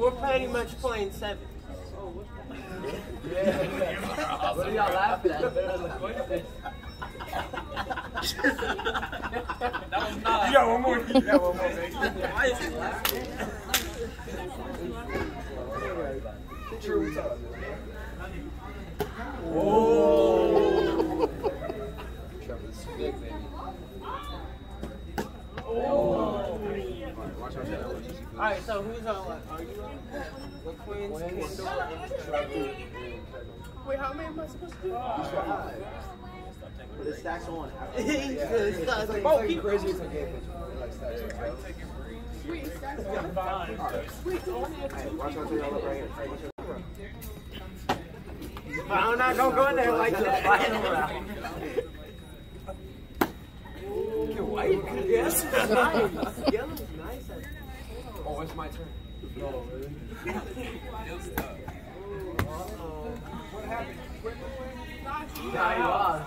we're pretty much playing seven. Yeah. What are y'all laughing at? That was not. You got one more. You got one more, baby. Why is he laughing? True talk. Trevor's big, baby. Watch out, Taylor. Alright, so who's on what? Are you on? The Queens, Queens. Kendall, Wait, how many am I supposed to do? Put the stacks on. He's It's like, Oh, it's keep crazy it's a game picture. Stacks on, bro. Sweet, that's one. Sweet, you only have two Watch out, people. Taylor. Look right here. I'm not gonna go in there like that. Yes. nice. Yellow's nice. Oh, it's my turn. No, really? It was tough. Nah, you.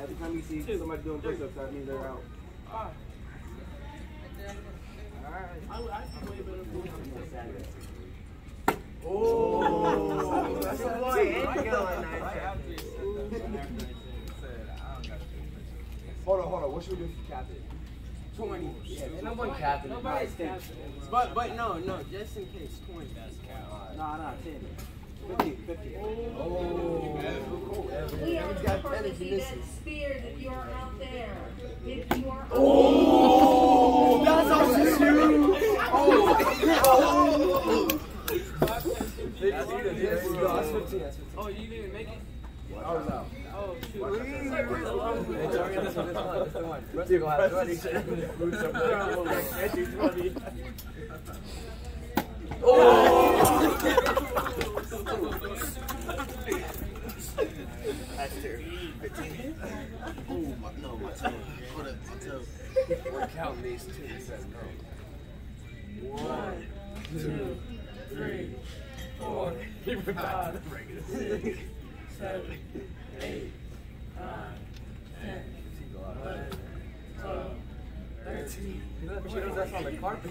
Every time you see somebody doing push-ups, that means they're out. Hold on, hold on. What should we do for captain? 20. Yeah, and no one captain. Nobody's captain. But, but no, no, just in case. 20. Nah, nah, 10. 50, 50. Oh, oh. We are He's got from 10 the if he event misses. Spears if you are out there. If you are Oh, that's awesome. Oh, oh. That's either this or- That's 15, that's 15. Oh, you didn't make it? Was out. Oh, shoot. This one, this one, this one. You gonna have 20. Oh, my, no, my toe. Hold up, my toe. Two. No. Two, seven, eight, nine, ten, eleven, twelve, thirteen, She that's on the carpet.